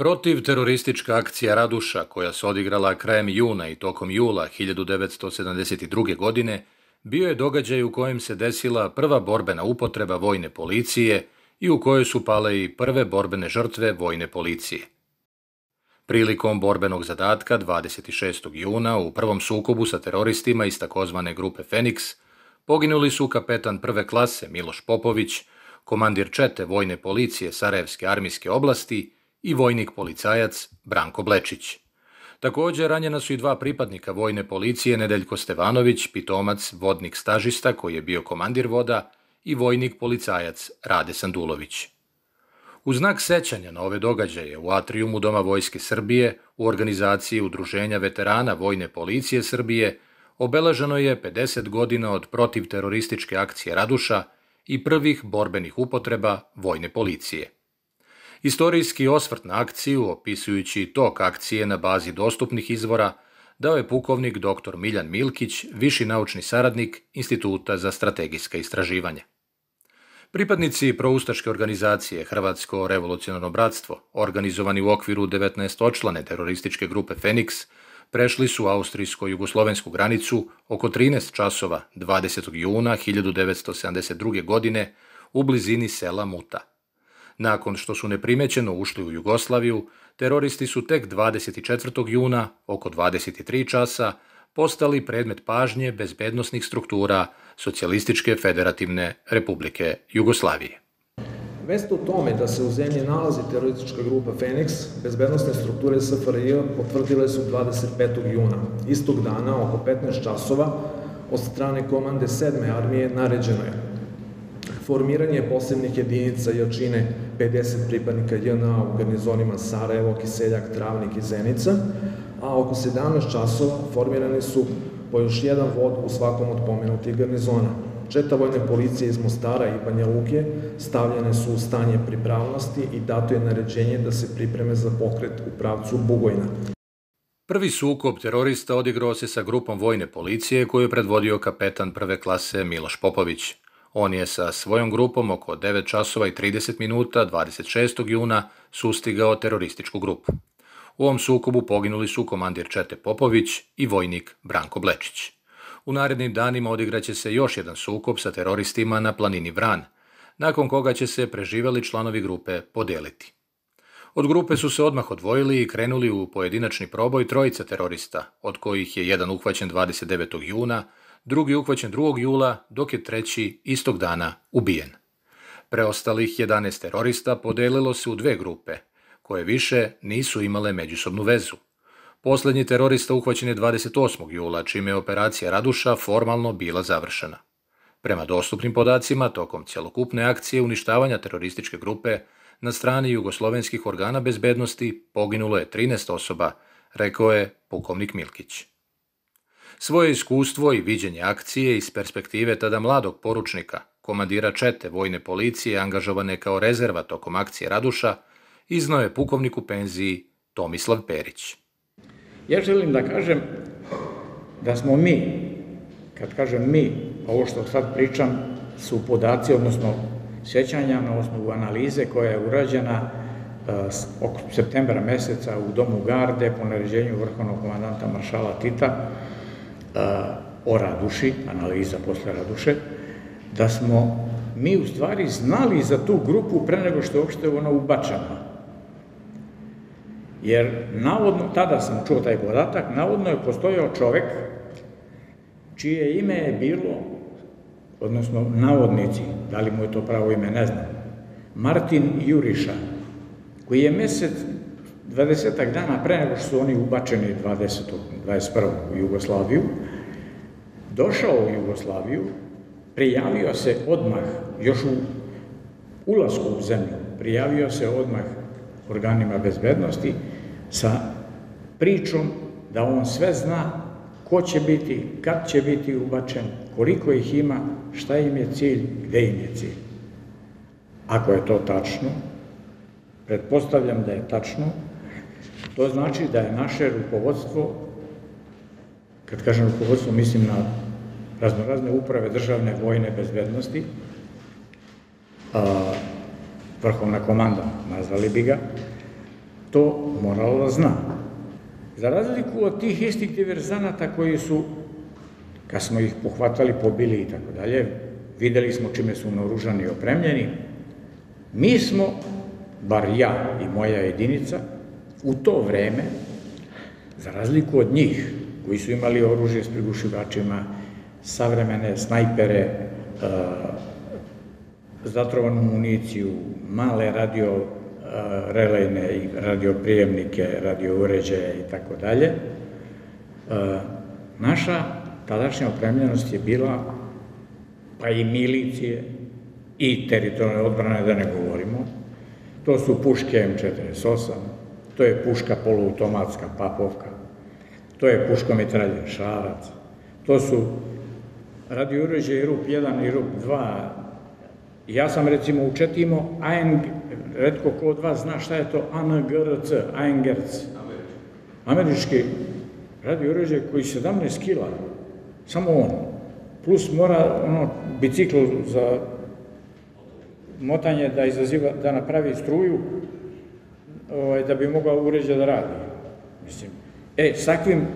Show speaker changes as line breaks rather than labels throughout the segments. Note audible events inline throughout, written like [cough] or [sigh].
Protiv teroristička akcija Raduša, koja se odigrala krajem juna i tokom jula 1972. godine, bio je događaj u kojem se desila prva borbena upotreba vojne policije i u kojoj su pale i prve borbene žrtve vojne policije. Prilikom borbenog zadatka 26. juna u prvom sukobu sa teroristima iz takozvane grupe Feniks poginuli su kapetan prve klase Miloš Popović, komandir čete vojne policije Sarajevske armijske oblasti i vojnik policajac Branko Blečić. Takođe, ranjena su i dva pripadnika vojne policije, Nedeljko Stevanović, pitomac, vodnik stažista koji je bio komandir voda i vojnik policajac Rade Sandulović. U znak sećanja na ove događaje u atrijumu Doma Vojske Srbije u organizaciji Udruženja veterana Vojne policije Srbije obeleženo je 50 godina od protivterorističke akcije Raduša i prvih borbenih upotreba Vojne policije. Istorijski osvrt na akciju, opisujući tok akcije na bazi dostupnih izvora, dao je pukovnik dr. Miljan Milkić, viši naučni saradnik Instituta za strategijska istraživanja. Pripadnici proustaške organizacije Hrvatsko revolucionarno bratstvo, organizovani u okviru 19 očlane terorističke grupe Feniks, prešli su austrijsko-jugoslovensku granicu oko 13 časova 20. juna 1972. godine u blizini sela Muta. Nakon što su neprimećeno ušli u Jugoslaviju, teroristi su tek 24. juna, oko 23 časa, postali predmet pažnje bezbednostnih struktura Socijalističke federativne republike Jugoslavije.
Vest o tome da se u zemlji nalazi teroristička grupa Feniks, bezbednostne strukture SFRJ potvrdile su 25. juna. Istog dana, oko 15 časova, od strane komande 7. armije naređeno je formiranje posebnih jedinica jačine 50 pripadnika JNA u garnizonima Sarajevo, Kiseljak, Travnik i Zenica, a oko 17 časova formirani su po još jedan vod u svakom od pomenutih garnizona. Četa vojne policije iz Mostara i Banja Luke stavljene su u stanje pripravnosti i dato je naređenje da se pripreme za pokret u pravcu Bugojna.
Prvi sukob terorista odigrao se sa grupom vojne policije koju je predvodio kapetan prve klase Miloš Popović. On je sa svojom grupom oko 9 časova i 30 minuta 26. juna sustigao terorističku grupu. U ovom sukobu poginuli su komandir Čete Popović i vojnik Branko Blečić. U narednim danima odigraće se još jedan sukob sa teroristima na planini Vran, nakon koga će se preživeli članovi grupe podeliti. Od grupe su se odmah odvojili i krenuli u pojedinačni proboj trojica terorista, od kojih je jedan uhvaćen 29. juna, drugi uhvaćen 2. jula, dok je treći istog dana ubijen. Preostalih 11 terorista podelilo se u dve grupe, koje više nisu imale međusobnu vezu. Poslednji terorista uhvaćen je 28. jula, čime je operacija Raduša formalno bila završena. Prema dostupnim podacima, tokom celokupne akcije uništavanja terorističke grupe na strani jugoslovenskih organa bezbednosti poginulo je 13 osoba, rekao je pukovnik Milkić. Svoje iskustvo i viđenje akcije iz perspektive tada mladog poručnika, komandira čete vojne policije angažovane kao rezerva tokom akcije Raduša, iznao je pukovnik u penziji Tomislav Perić.
Ja želim da kažem da smo mi, kad kažem mi, ovo što sad pričam su podaci, odnosno sećanja na osnovu analize koja je urađena uh, oko septembra meseca u Domu Garde po naređenju vrhovnog komandanta maršala Tita o Raduši, analiza posle Raduše, da smo mi u stvari znali za tu grupu pre nego što je uopšte ona ubačena. Jer navodno, tada sam čuo taj podatak, navodno je postojao čovek čije ime je bilo, odnosno navodnici, da li mu je to pravo ime, ne znam, Martin Juriša, koji je mesec, 20 dana pre nego što su oni ubačeni 20. 21. u Jugoslaviju, došao u Jugoslaviju, prijavio se odmah, još u ulasku u zemlju, prijavio se odmah organima bezbednosti sa pričom da on sve zna ko će biti, kad će biti ubačen, koliko ih ima, šta im je cilj, gde im je cilj. Ako je to tačno, pretpostavljam da je tačno, to znači da je naše rukovodstvo, kad kažem rukovodstvo, mislim na raznorazne uprave državne vojne bezbednosti, a, vrhovna komanda, nazvali bi ga, to moralo da zna. Za razliku od tih istih diverzanata koji su, kad smo ih pohvatali, pobili i tako dalje, videli smo čime su naoružani i opremljeni, mi smo, bar ja i moja jedinica, u to vreme, za razliku od njih, koji su imali oružje s prigušivačima, savremene snajpere, e, zatrovanu municiju, male radio e, relejne i radioprijemnike, radio uređaje i tako dalje. E, naša tadašnja opremljenost je bila, pa i milicije, i teritorijalne odbrane, da ne govorimo. To su puške M48, to je puška poluautomatska Papovka, to je puško mitralje Šarac, to su radio uređaje RUP 1 i RUP 2. Ja sam recimo u Četimo, ANG, redko ko od vas zna šta je to ANGRC, ANGRC. Američki radio uređaj koji 17 kila, samo on. Plus mora ono, bicikl za motanje da izaziva, da napravi struju, ovaj, da bi mogao uređaj da radi. Mislim, e, s takvim,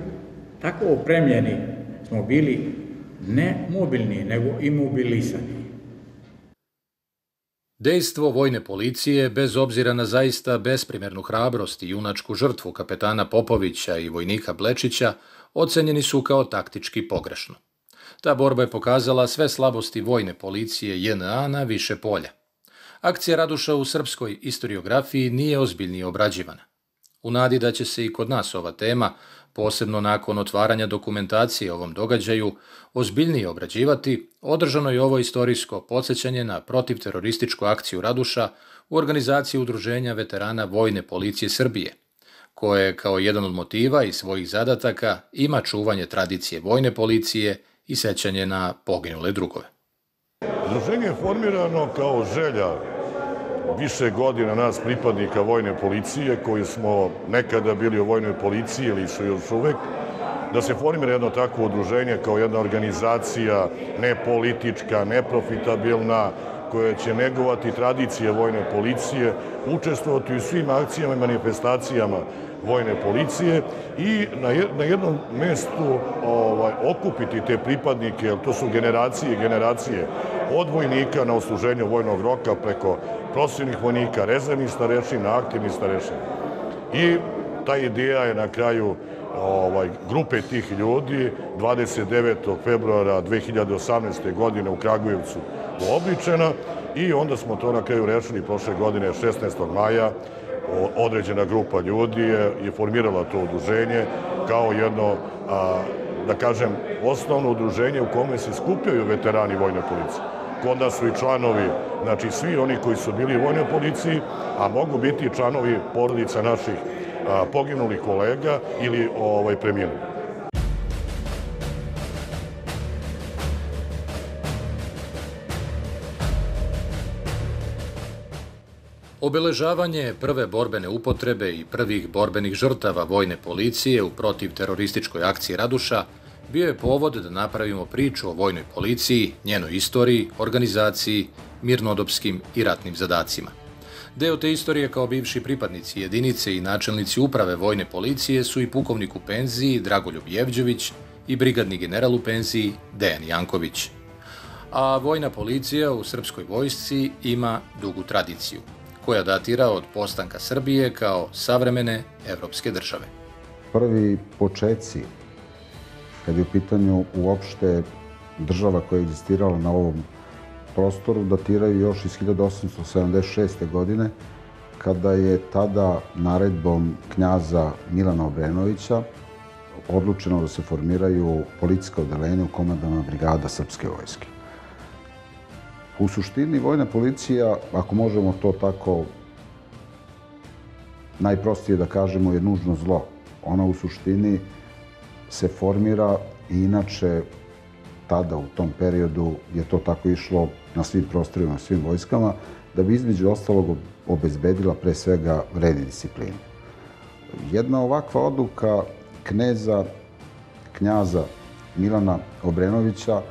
tako opremljeni smo bili ne mobilni, nego imobilisani.
Dejstvo vojne policije, bez obzira na zaista besprimernu hrabrost i junačku žrtvu kapetana Popovića i vojnika Blečića, ocenjeni su kao taktički pogrešno. Ta borba je pokazala sve slabosti vojne policije JNA na više polja. Akcija Raduša u srpskoj istoriografiji nije ozbiljnije obrađivana. U nadi da će se i kod nas ova tema, posebno nakon otvaranja dokumentacije ovom događaju, ozbiljnije obrađivati, održano je ovo istorijsko podsjećanje na protivterorističku akciju Raduša u organizaciji Udruženja veterana Vojne policije Srbije, koje kao jedan od motiva i svojih zadataka ima čuvanje tradicije vojne policije i sećanje na poginule drugove.
Udruženje je formirano kao želja više godina nas pripadnika vojne policije koji smo nekada bili u vojnoj policiji ili su još uvek, da se formira jedno takvo udruženje kao jedna organizacija nepolitička, neprofitabilna, koja će negovati tradicije vojne policije, učestvovati u svim akcijama i manifestacijama vojne policije i na jednom mestu ovaj, okupiti te pripadnike, jer to su generacije i generacije od vojnika na osluženju vojnog roka preko prosivnih vojnika, rezervnih starešina, aktivnih starešina. I ta ideja je na kraju ovaj, grupe tih ljudi 29. februara 2018. godine u Kragujevcu uobličena i onda smo to na kraju rešili prošle godine 16. maja određena grupa ljudi je, je formirala to udruženje kao jedno, a, da kažem, osnovno udruženje u kome se skupljaju veterani vojne policije. Kod su i članovi, znači svi oni koji su bili u vojnoj policiji, a mogu biti i članovi porodica naših a, poginulih kolega ili ovaj, preminuli.
Obeležavanje prve borbene upotrebe i prvih borbenih žrtava vojne policije u protivterorističkoj akciji Raduša bio je povod da napravimo priču o vojnoj policiji, njenoj istoriji, organizaciji, mirnodopskim i ratnim zadacima. Deo te istorije kao bivši pripadnici jedinice i načelnici uprave vojne policije su i pukovnik u penziji Dragoljub Jevđević i brigadni general u penziji Dejan Janković. A vojna policija u srpskoj vojsci ima dugu tradiciju – koja datira od postanka Srbije kao savremene evropske države.
Prvi počeci, kad je u pitanju uopšte država koja je existirala na ovom prostoru, datiraju još iz 1876. godine, kada je tada naredbom knjaza Milana Obrenovića odlučeno da se formiraju policijska odelenja u komandama brigada Srpske vojske. U suštini, vojna policija, ako možemo to tako najprostije da kažemo, je nužno zlo. Ona u suštini se formira i inače tada u tom periodu je to tako išlo na svim prostorima, svim vojskama, da bi između ostalog obezbedila pre svega red i disciplinu. Jedna ovakva odluka kneza, knjaza Milana Obrenovića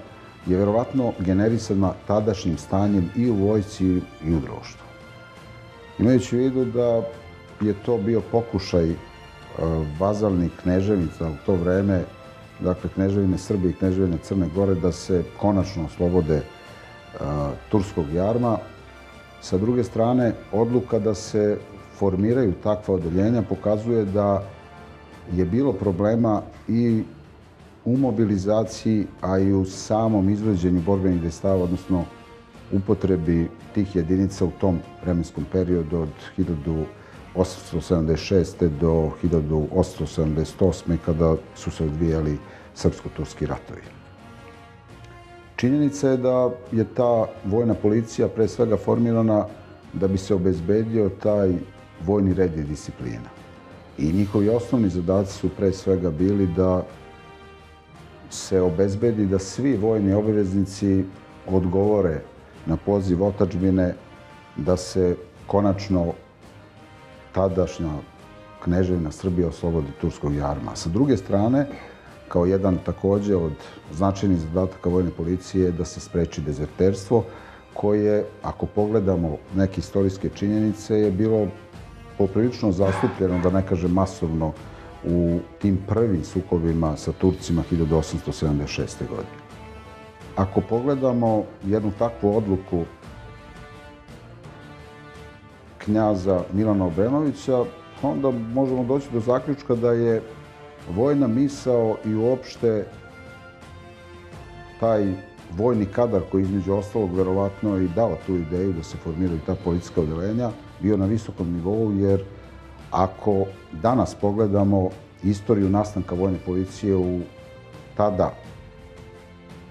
je verovatno generisana tadašnjim stanjem i u vojci i u društvu. Imajući u vidu da je to bio pokušaj e, vazalnih kneževica u to vreme, dakle kneževine Srbije i kneževine Crne Gore, da se konačno oslobode e, turskog jarma. Sa druge strane, odluka da se formiraju takva odeljenja pokazuje da je bilo problema i u mobilizaciji, a i u samom izvođenju borbenih destava, odnosno upotrebi tih jedinica u tom vremenskom periodu od 1876. do 1878. kada su se odvijali srpsko-turski ratovi. Činjenica je da je ta vojna policija pre svega formirana da bi se obezbedio taj vojni red i disciplina. I njihovi osnovni zadaci su pre svega bili da se obezbedi da svi vojni obveznici odgovore na poziv otačbine da se konačno tadašnja kneževina Srbija oslobodi turskog jarma. Sa druge strane, kao jedan takođe od značajnih zadataka vojne policije je da se spreči dezerterstvo, koje, ako pogledamo neke istorijske činjenice, je bilo poprilično zastupljeno, da ne kažem masovno, u tim prvim sukobima sa Turcima 1876. godine. Ako pogledamo jednu takvu odluku knjaza Milana Obrenovića, onda možemo doći do zaključka da je vojna misao i uopšte taj vojni kadar koji između ostalog verovatno i dao tu ideju da se formiraju ta policijska odelenja, bio na visokom nivou, jer ako danas pogledamo istoriju nastanka vojne policije u tada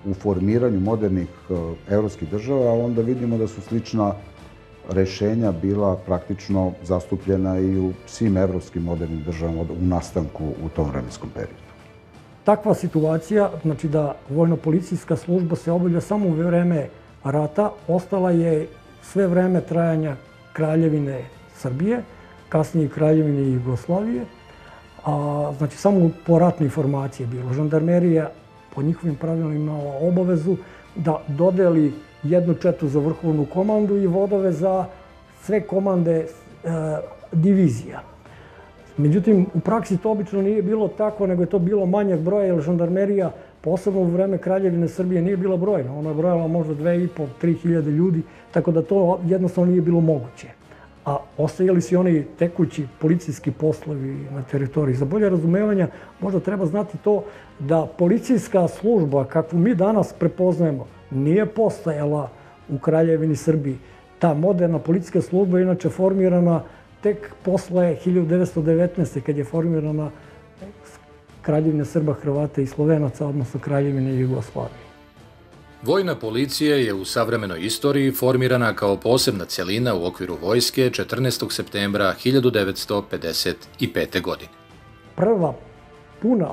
u formiranju modernih e, evropskih država, onda vidimo da su slična rešenja bila praktično zastupljena i u svim evropskim modernim državama u nastanku u tom vremenskom periodu.
Takva situacija, znači da vojno-policijska služba se obavlja samo u vreme rata, ostala je sve vreme trajanja kraljevine Srbije, kasnije kraljevine Jugoslavije, a, znači samo po ratnoj informaciji je bilo. Žandarmerija po njihovim pravilima imala obavezu da dodeli jednu četu za vrhovnu komandu i vodove za sve komande e, divizija. Međutim, u praksi to obično nije bilo tako, nego je to bilo manjak broja, jer žandarmerija, posebno u vreme Kraljevine Srbije, nije bila brojna. Ona je brojala možda 2,5, 3 hiljade ljudi, tako da to jednostavno nije bilo moguće. A ostajali su i oni tekući policijski poslovi na teritoriji. Za bolje razumevanja možda treba znati to da policijska služba, kakvu mi danas prepoznajemo, nije postajala u Kraljevini Srbiji. Ta moderna policijska služba je inače formirana tek posle 1919. kad je formirana Kraljevina Srba, Hrvata i Slovenaca, odnosno Kraljevine Jugoslavije.
Vojna policija je u savremenoj istoriji formirana kao posebna celina u okviru vojske 14. septembra 1955. godine.
Prva puna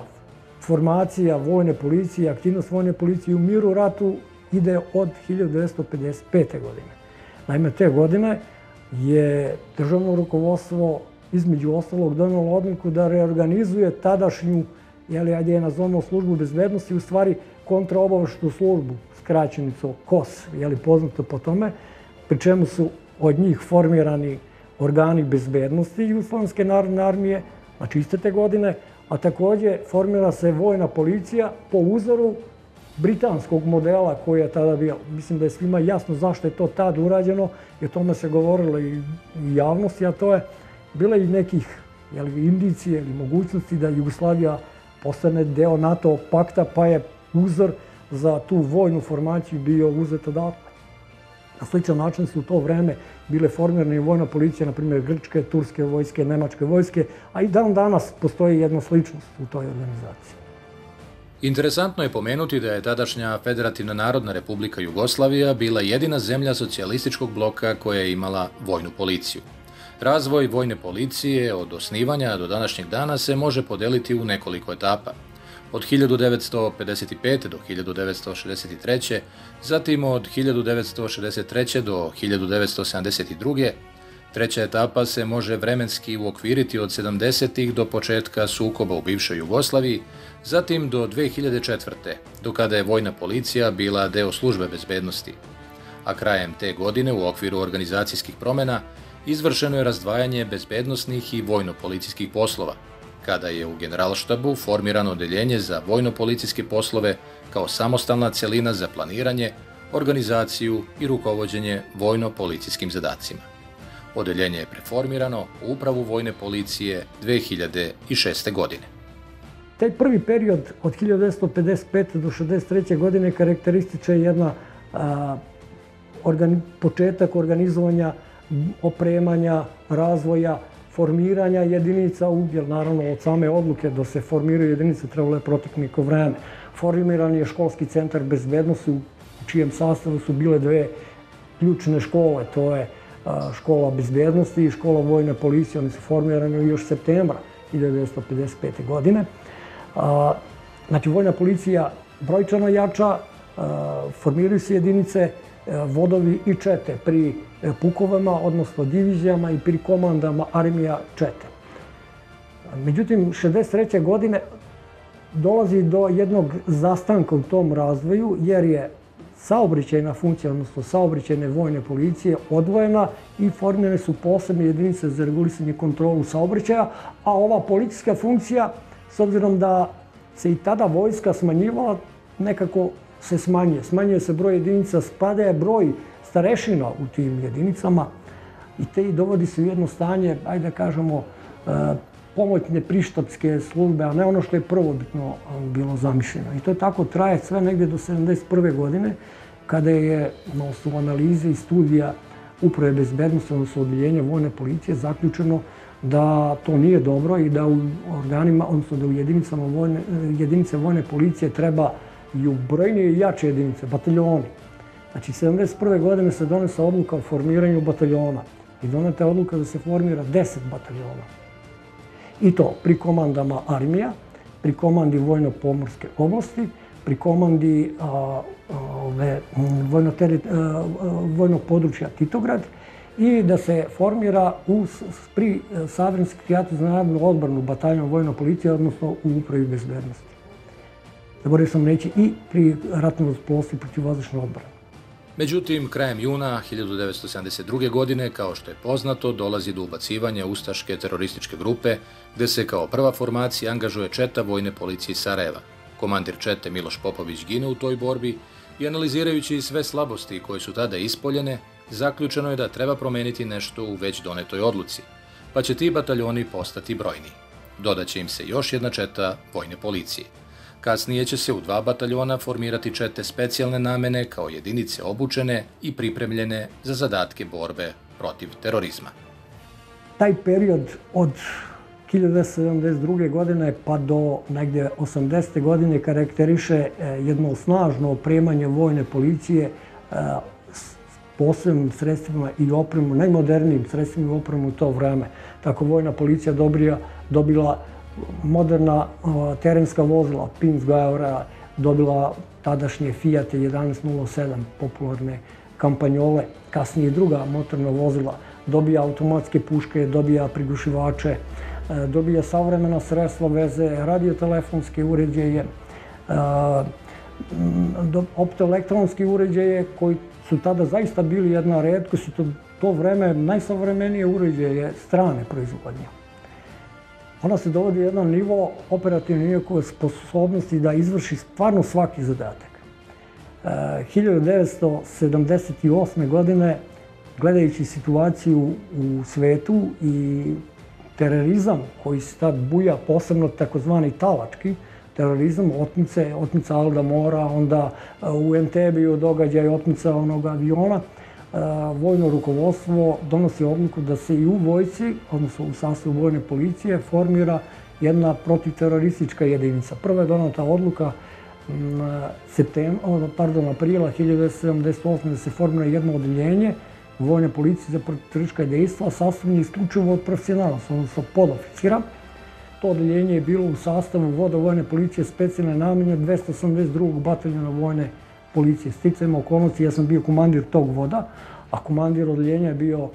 formacija vojne policije, aktivnost vojne policije u miru ratu ide od 1955. godine. Naime, te godine je državno rukovodstvo između ostalog donalo odliku da reorganizuje tadašnju, jeli, ajde je nazovno službu bezbednosti, u stvari kontraobaveštnu službu, skraćenicu KOS, jeli poznato po tome, pri čemu su od njih formirani organi bezbednosti Jugoslovenske narodne armije, znači iste te godine, a takođe formira se vojna policija po uzoru britanskog modela koji je tada bio. Mislim da je svima jasno zašto je to tad urađeno i o tome se govorilo i u javnosti, a to je bilo i nekih jeli, indicije ili mogućnosti da Jugoslavija postane deo NATO pakta, pa je uzor za tu vojnu formaciju bio uzet odatle. Na sličan način su u to vreme bile formirane i vojna policija, na primjer grčke, turske vojske, nemačke vojske, a i dan danas postoji jedna sličnost u toj organizaciji.
Interesantno je pomenuti da je tadašnja Federativna narodna republika Jugoslavija bila jedina zemlja socijalističkog bloka koja je imala vojnu policiju. Razvoj vojne policije od osnivanja do današnjeg dana se može podeliti u nekoliko etapa. Od 1955. do 1963. zatim od 1963. do 1972. Treća etapa se može vremenski uokviriti od 70. do početka sukoba u bivšoj Jugoslaviji, zatim do 2004. do kada je vojna policija bila deo službe bezbednosti. A krajem te godine u okviru organizacijskih promena izvršeno je razdvajanje bezbednostnih i vojno-policijskih poslova, kada je u Generalštabu formirano odeljenje za vojno-policijske poslove kao samostalna celina za planiranje, organizaciju i rukovodđenje vojno-policijskim zadacima. Odeljenje je preformirano u upravu vojne policije 2006. godine.
Taj prvi period od 1955. do 63. godine karakterističa je jedna početak organizovanja, opremanja, razvoja, formiranja jedinica udjel, naravno od same odluke da se formiraju jedinice trebalo je protek neko vreme. Formiran je školski centar bezbednosti u čijem sastavu su bile dve ključne škole, to je škola bezbednosti i škola vojne policije, one su formirane još septembra 1955. godine. Znači, vojna policija brojčano jača, formiraju se jedinice, vodovi i čete pri pukovama, odnosno divizijama i pri komandama armija čete. Međutim, 63. godine dolazi do jednog zastanka u tom razvoju, jer je saobraćajna funkcija, odnosno saobraćajne vojne policije odvojena i formirane su posebne jedinice za regulisanje kontrolu saobraćaja, a ova policijska funkcija, s obzirom da se i tada vojska smanjivala, nekako se smanjuje. Smanjuje se broj jedinica, spada je broj starešina u tim jedinicama i te i dovodi se u jedno stanje, ajde da kažemo, e, pomoćne prištapske službe, a ne ono što je prvobitno bilo zamišljeno. I to je tako traje sve negde do 71. godine, kada je na osnovu analize i studija uprave bezbednosti, odnosno oddeljenja vojne policije, zaključeno da to nije dobro i da u organima, odnosno da u jedinicama vojne, jedinice vojne policije treba i u brojnije i jače jedinice, bataljoni. Znači, 71. godine se donesa odluka o formiranju bataljona i doneta je odluka da se formira 10 bataljona. I to pri komandama armija, pri komandi vojno-pomorske oblasti, pri komandi a, ove, vojno, teri, vojnog područja Titograd i da se formira u, pri Savrenski prijatelj za narodnu odbranu bataljon vojno policije, odnosno u upravi bezbednosti. Zaboravio sam reći i pri ratnom razpolosti protiv vazdušne odbrane.
Međutim, krajem juna 1972. godine, kao što je poznato, dolazi do ubacivanja Ustaške terorističke grupe, gde se kao prva formacija angažuje četa vojne policije Sarajeva. Komandir čete Miloš Popović gine u toj borbi i analizirajući sve slabosti koje su tada ispoljene, zaključeno je da treba promeniti nešto u već donetoj odluci, pa će ti bataljoni postati brojni. Dodaće im se još jedna četa vojne policije. Kasnije će se u dva bataljona formirati čete specijalne namene kao jedinice obučene i pripremljene za zadatke borbe protiv terorizma.
Taj period od 1972. godine pa do negde 80. godine karakteriše e, jedno snažno opremanje vojne policije e, posebnim sredstvima i opremu, najmodernijim sredstvima i opremu u to vreme. Tako vojna policija dobila, dobila moderna terenska vozila, Pins Gaura, dobila tadašnje Fiat 1107, popularne kampanjole, kasnije druga motorna vozila, dobija automatske puške, dobija prigušivače, e, dobija savremena sredstva veze, radiotelefonske uređaje, e, optoelektronski uređaje koji su tada zaista bili jedna redkost to, to vreme najsavremenije uređaje strane proizvodnje ona se dovodi jedan nivo operativne njegove sposobnosti da izvrši stvarno svaki zadatak. E, 1978. godine, gledajući situaciju u svetu i terorizam koji se tad buja, posebno takozvani talački, terorizam, otmice, otmica Alda Mora, onda e, u Entebiju događaj otmica onog aviona, vojno rukovodstvo donosi odluku da se i u vojci, odnosno u sastavu vojne policije, formira jedna protiteroristička jedinica. Prva je donata odluka septem, pardon, aprila 1978. da se formira jedno odeljenje vojne policije za protiteroristička dejstva, sastavljeno isključivo od profesionalaca, odnosno podoficira. To odeljenje je bilo u sastavu voda vojne policije specijalne namene 282. bataljona vojne policije policije. Sticajem okolnosti, ja sam bio komandir tog voda, a komandir odeljenja je bio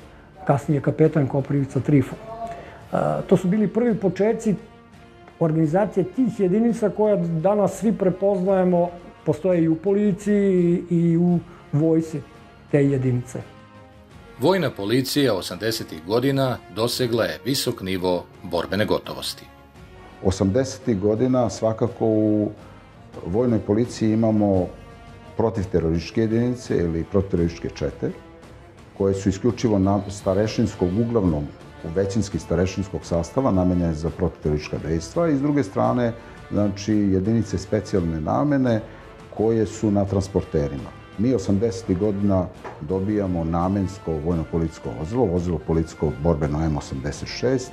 kasnije kapetan Koprivica Trifon. To su bili prvi početci organizacije tih jedinica koja danas svi prepoznajemo, postoje i u policiji i u vojsi te jedinice.
Vojna policija 80. godina dosegla je visok nivo borbene gotovosti.
80. godina svakako u vojnoj policiji imamo protivterorističke jedinice ili protivterorističke čete, koje su isključivo na starešinskog, uglavnom u većinski starešinskog sastava, namenjene za protivteroristička dejstva i s druge strane, znači, jedinice specijalne namene koje su na transporterima. Mi 80. godina dobijamo namensko vojno-policijsko vozilo, vozilo policijsko borbeno M86,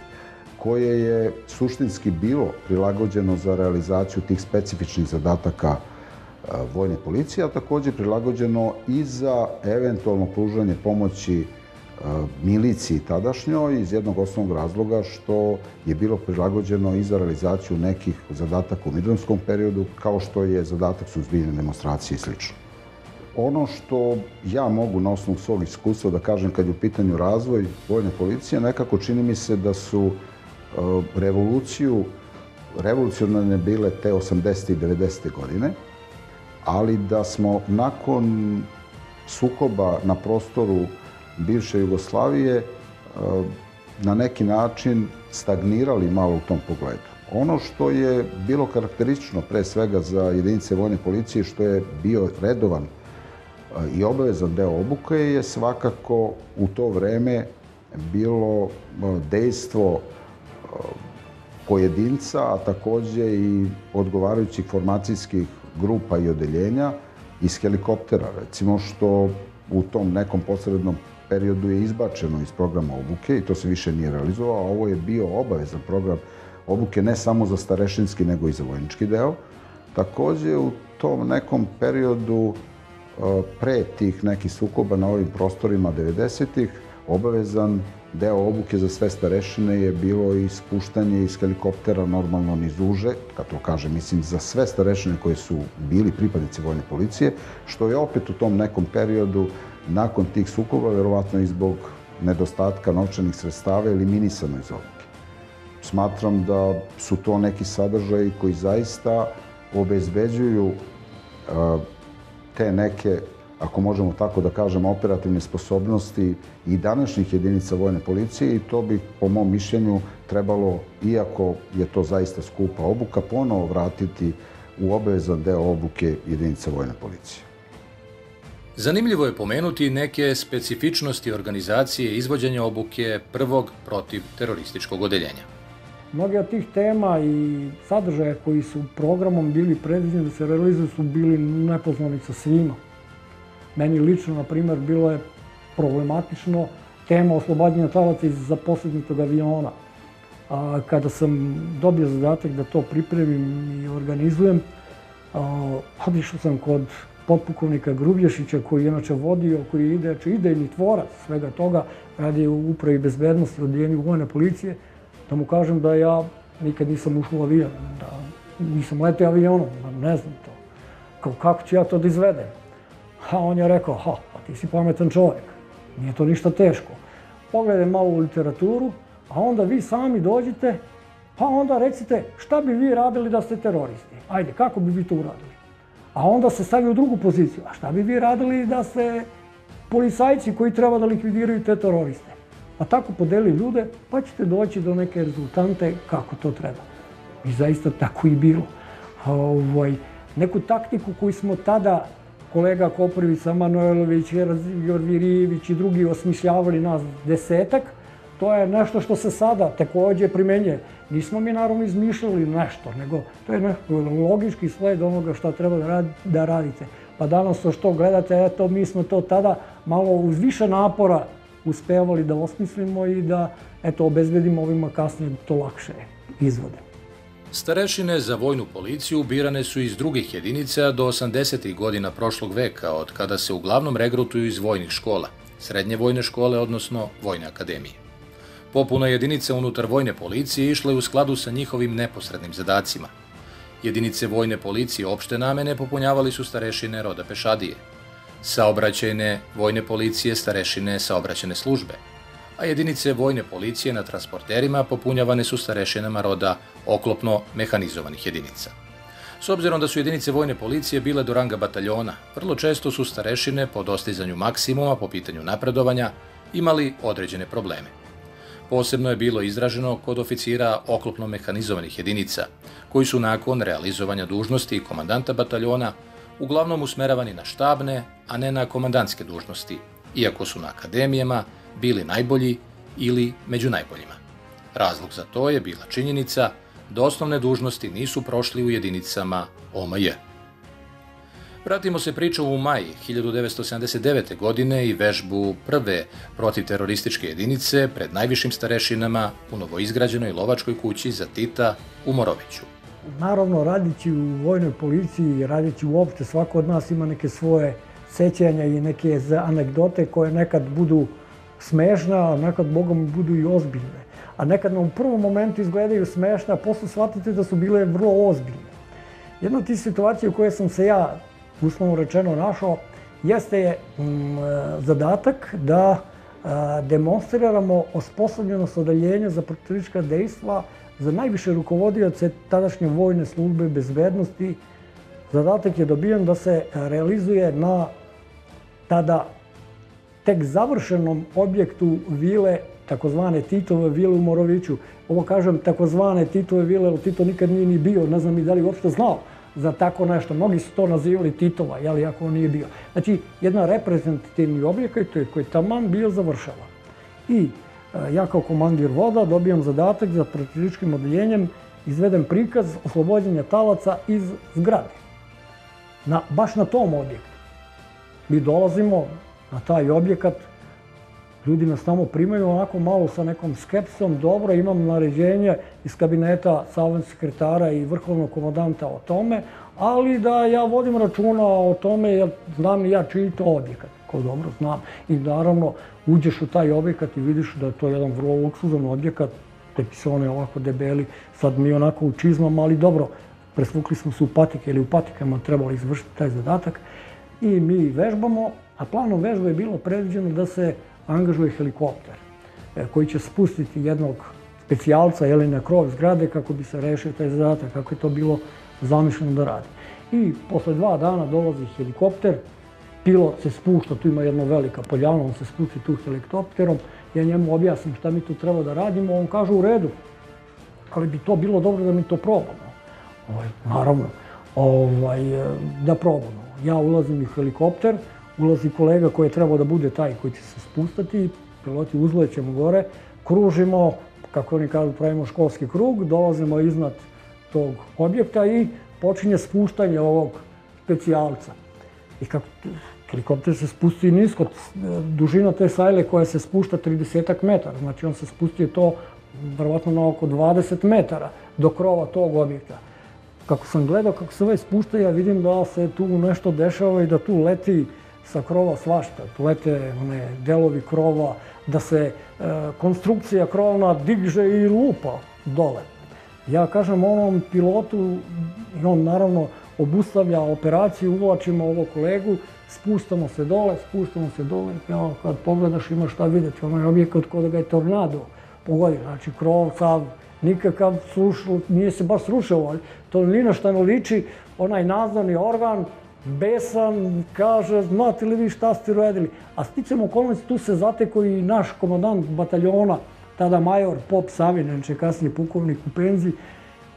koje je suštinski bilo prilagođeno za realizaciju tih specifičnih zadataka vojne policije, a takođe prilagođeno i za eventualno pružanje pomoći miliciji tadašnjoj iz jednog osnovnog razloga što je bilo prilagođeno i za realizaciju nekih zadataka u midranskom periodu, kao što je zadatak suzbiljene demonstracije i slično. Ono što ja mogu na osnovu svog iskustva da kažem kad je u pitanju razvoj vojne policije, nekako čini mi se da su revoluciju, revolucionarne bile te 80. i 90. godine, ali da smo nakon sukoba na prostoru bivše Jugoslavije uh, na neki način stagnirali malo u tom pogledu. Ono što je bilo karakteristično pre svega za jedinice vojne policije, što je bio redovan i obavezan deo obuke je svakako u to vreme bilo dejstvo pojedinca, a takođe i odgovarajućih formacijskih grupa i odeljenja iz helikoptera, recimo što u tom nekom posrednom periodu je izbačeno iz programa obuke i to se više nije realizovao, a ovo je bio obavezan program obuke ne samo za starešinski, nego i za vojnički deo. Takođe, u tom nekom periodu pre tih nekih sukoba na ovim prostorima 90-ih obavezan deo obuke za sve starešine je bilo i spuštanje iz helikoptera normalno niz uže, kad to kažem, mislim, za sve starešine koje su bili pripadnici vojne policije, što je opet u tom nekom periodu nakon tih sukoba, verovatno i zbog nedostatka novčanih sredstava, eliminisano iz obuke. Smatram da su to neki sadržaji koji zaista obezbeđuju te neke, ako možemo tako da kažemo, operativne sposobnosti i današnjih jedinica vojne policije i to bi, po mom mišljenju, trebalo, iako je to zaista skupa obuka, ponovo vratiti u obavezan deo obuke jedinica vojne policije.
Zanimljivo je pomenuti neke specifičnosti organizacije izvođenja obuke prvog protiv terorističkog odeljenja.
Mnoge od tih tema i sadržaja koji su programom bili predviđeni da se realizuju su bili nepoznanica svima. Meni lično, na primer, bilo je problematično tema oslobađanja talaca iz zaposlednitog aviona. A, kada sam dobio zadatak da to pripremim i organizujem, a, sam kod potpukovnika Grubješića koji je inače vodio, koji je ide, znači idejni tvorac svega toga, radi u upravi bezbednosti, odjeljenju vojne policije, da mu kažem da ja nikad nisam ušao u avion, da nisam letio avionom, da ne znam to. Kao, kako ću ja to da izvedem? A on je rekao, ha, pa ti si pametan čovjek, nije to ništa teško. Pogledaj malo u literaturu, a onda vi sami dođite, pa onda recite šta bi vi radili da ste teroristi. Ajde, kako bi vi to uradili? A onda se stavi u drugu poziciju. A šta bi vi radili da ste policajci koji treba da likvidiraju te teroriste? Pa tako podeli ljude, pa ćete doći do neke rezultante kako to treba. I zaista tako i bilo. Ovaj, neku taktiku koju smo tada kolega Koprivica, Manojlović, Jorvirijević i drugi osmišljavali nas desetak, to je nešto što se sada takođe primenjuje. Nismo mi naravno izmišljali nešto, nego to je nešto logički sled onoga što treba da, da radite. Pa danas to što gledate, eto, mi smo to tada malo uz više napora uspevali da osmislimo i da eto, obezbedimo ovima kasnije to lakše izvode.
Starešine za vojnu policiju birane su iz drugih jedinica do 80. godina prošlog veka, od kada se uglavnom regrutuju iz vojnih škola, srednje vojne škole, odnosno vojne akademije. Popuna jedinica unutar vojne policije išla je u skladu sa njihovim neposrednim zadacima. Jedinice vojne policije opšte namene popunjavali su starešine roda pešadije – saobraćajne vojne policije starešine saobraćene službe, a jedinice vojne policije na transporterima popunjavane su starešinama roda oklopno mehanizovanih jedinica. S obzirom da su jedinice vojne policije bile do ranga bataljona, vrlo često su starešine po dostizanju maksimuma po pitanju napredovanja imali određene probleme. Posebno je bilo izraženo kod oficira oklopno mehanizovanih jedinica, koji su nakon realizovanja dužnosti komandanta bataljona uglavnom usmeravani na štabne, a ne na komandantske dužnosti, iako su na akademijama bili najbolji ili među najboljima. Razlog za to je bila činjenica da osnovne dužnosti nisu prošli u jedinicama OMJ. Vratimo se priču u maj 1979. godine i vežbu prve protiterorističke jedinice pred najvišim starešinama u novoizgrađenoj lovačkoj kući za Tita u Moroviću.
Naravno, radići u vojnoj policiji, radići uopšte, svako od nas ima neke svoje sećanja i neke anegdote koje nekad budu smešne, a nekad, boga mi, budu i ozbiljne. A nekad nam u prvom momentu izgledaju smešne, a posle shvatite da su bile vrlo ozbiljne. Jedna od tih situacija u kojoj sam se ja, uslovno rečeno, našao, jeste mm, zadatak da a, demonstriramo osposobljenost odaljenja za protivnička dejstva za najviše rukovodioce tadašnje vojne službe bezbednosti. Zadatak je dobijen da se realizuje na tada tek završenom objektu vile, takozvane Titove vile u Moroviću. Ovo kažem takozvane Titove vile, jer Tito nikad nije ni bio, ne znam i da li uopšte znao za tako nešto. Mnogi su to nazivali Titova, jel, ako on nije bio. Znači, jedna reprezentativni objekat koji je taman bio završava. I e, ja kao komandir voda dobijam zadatak za protivničkim odeljenjem izvedem prikaz oslobođenja talaca iz zgrade. Na, baš na tom objektu. Mi dolazimo, na taj objekat. Ljudi nas tamo primaju onako malo sa nekom skepsom. Dobro, imam naređenje iz kabineta savnog sekretara i vrhovnog komandanta o tome, ali da ja vodim računa o tome jer znam ja čiji to objekat. Kao dobro znam. I naravno, uđeš u taj objekat i vidiš da je to jedan vrlo luksuzan objekat, te se one ovako debeli, sad mi onako u čizmama, ali dobro, presvukli smo se u patike ili u patikama trebali izvršiti taj zadatak i mi vežbamo, a planom vežbe je bilo predviđeno da se angažuje helikopter e, koji će spustiti jednog specijalca ili na krov zgrade kako bi se rešio taj zadatak, kako je to bilo zamišljeno da radi. I posle dva dana dolazi helikopter, pilot se spušta, tu ima jedna velika poljana, on se spusti tu helikopterom, ja njemu objasnim šta mi tu treba da radimo, on kaže u redu, ali bi to bilo dobro da mi to probamo. Ovaj, naravno, ovaj, da probamo. Ja ulazim u helikopter, ulazi kolega koji je trebao da bude taj koji će se spustati, piloti uzlećemo gore, kružimo, kako oni kažu, pravimo školski krug, dolazimo iznad tog objekta i počinje spuštanje ovog specijalca. I kako helikopter se spusti nisko, dužina te sajle koja se spušta 30 metara, znači on se spustio to verovatno na oko 20 metara do krova tog objekta. Kako sam gledao kako se ovaj spušta, ja vidim da se tu nešto dešava i da tu leti sa krova svašta, lete one delovi krova, da se e, konstrukcija krovna diže i lupa dole. Ja kažem onom pilotu, i on naravno obustavlja operaciju, uvlačimo ovo kolegu, spustamo se dole, spustamo se dole, ja, kad pogledaš ima šta videti, onaj objekat kod da ga je tornado pogodio, znači krov sav, nikakav srušio, nije se baš srušio, ali to ni na šta ne liči, onaj nadzorni organ, besan, kaže, znate li vi šta ste uradili? A sticamo okolnosti, tu se zateko i naš komandant bataljona, tada major Pop Savin, će kasnije pukovnik u penziji,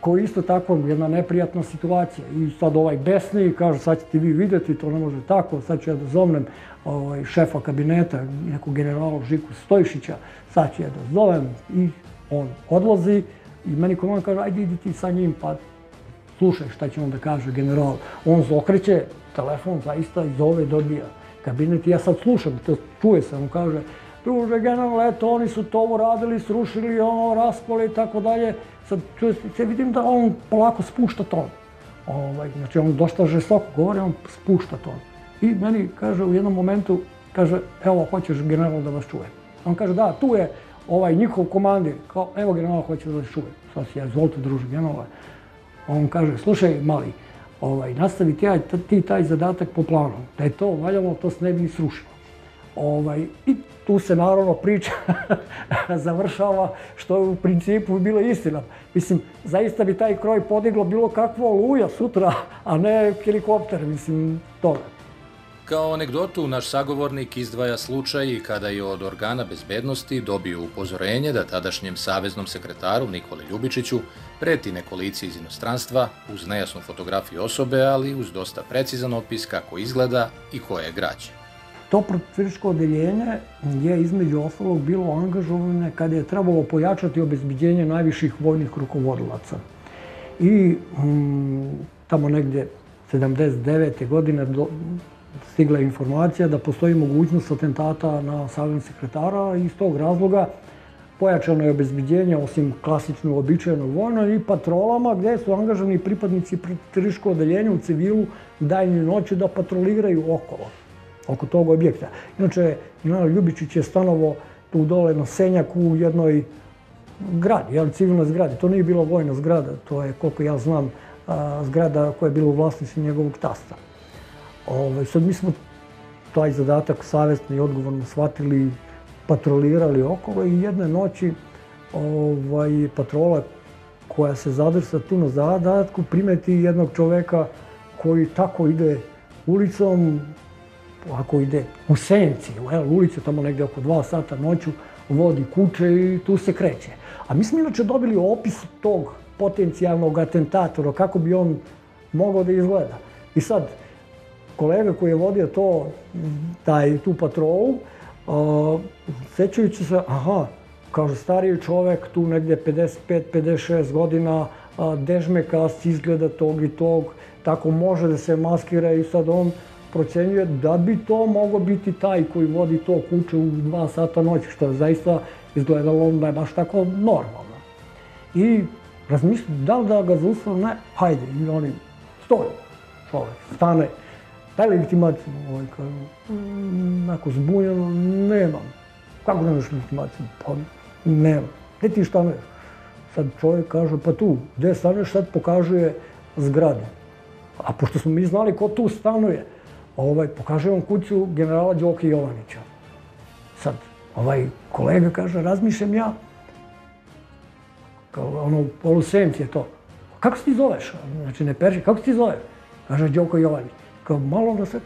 koji isto tako jedna neprijatna situacija. I sad ovaj besni kaže, sad ćete vi videti, to ne može tako, sad ću ja da zovnem ovaj, šefa kabineta, nekog generala Žiku Stojšića, sad ću ja da zovem i on odlazi i meni komandant kaže, ajde idi ti sa njim, pa slušaj šta će on da kaže general. On zokreće telefon, zaista iz ove dobija kabinet i ja sad slušam, to čuje se, on kaže, druže general, eto, oni su to uradili, srušili ono, raspole i tako dalje. Sad čuje se, vidim da on polako spušta ton. Ovaj, znači, on dosta žestoko govori, on spušta ton. I meni kaže u jednom momentu, kaže, evo, hoćeš general da vas čuje. On kaže, da, tu je ovaj njihov komandir, kao, evo general hoće da vas čuje. Sad si ja, izvolite druže generala. On kaže, slušaj mali, ovaj, nastavi ti, ti taj zadatak po planu. Da je to valjalo, to se ne bi ni srušilo. Ovaj, I tu se naravno priča [laughs] završava, što je u principu bilo istina. Mislim, zaista bi taj kroj podiglo bilo kakvo luja sutra, a ne helikopter, mislim, toga.
Kao anegdotu, naš sagovornik izdvaja slučaj kada je od organa bezbednosti dobio upozorenje da tadašnjem saveznom sekretaru Nikoli Ljubičiću preti nekolici iz inostranstva uz nejasnu fotografiju osobe, ali uz dosta precizan opis kako izgleda i koje je građe.
To protivričko odeljenje je između ostalog bilo angažovane kada je trebalo pojačati obezbiđenje najviših vojnih rukovodilaca. I mm, tamo negde 79. godine stigla je informacija da postoji mogućnost atentata na savjetnog sekretara i iz tog razloga pojačano je obezbiđenje, osim klasično običajnog vojno, i patrolama gde su angažani pripadnici protivričko odeljenja u civilu dajnju noću da patroliraju okolo oko tog objekta. Inače, general Ljubičić je stanovo tu dole na Senjaku u jednoj gradi, jel, civilnoj zgradi. To nije bilo vojna zgrada, to je, koliko ja znam, zgrada koja je bila u vlasnici njegovog tasta. Ove, ovaj, sad mi smo taj zadatak savjesno i odgovorno shvatili, patrolirali okolo i jedne noći ovaj, patrola koja se zadrsa tu na zadatku primeti jednog čoveka koji tako ide ulicom, ako ide u senci, u el, ulicu, tamo negde oko dva sata noću, vodi kuće i tu se kreće. A mi smo inače dobili opis tog potencijalnog atentatora, kako bi on mogao da izgleda. I sad, kolega koji je vodio to, taj, tu patrolu, uh, sećajući se, aha, kaže stariji čovek, tu negde 55-56 godina, a, dežmekast izgleda tog i tog, tako može da se maskira i sad on procenjuje da bi to mogo biti taj koji vodi to kuće u dva sata noći, što je zaista izgledalo da je baš tako normalno. I razmišljaju da li da ga zaustavu, ne, hajde, i oni stoji, čovek, stane, daj legitimaciju, ovaj, mm, onako zbunjeno, nemam. Kako nemaš legitimaciju? Pa, nemam. Gde ti stanuješ? Sad čovjek kaže, pa tu, gde stanuješ, sad pokazuje zgradu. A pošto smo mi znali ko tu stanuje, ovaj, pokaže vam kuću generala Đoka Jovanića. Sad, ovaj kolega kaže, razmišljam ja, kao ono, polusenci je to. Kako se ti zoveš? Znači, ne perši, kako se ti zoveš? Kaže Đoko Jovanić. Kao, malo da se...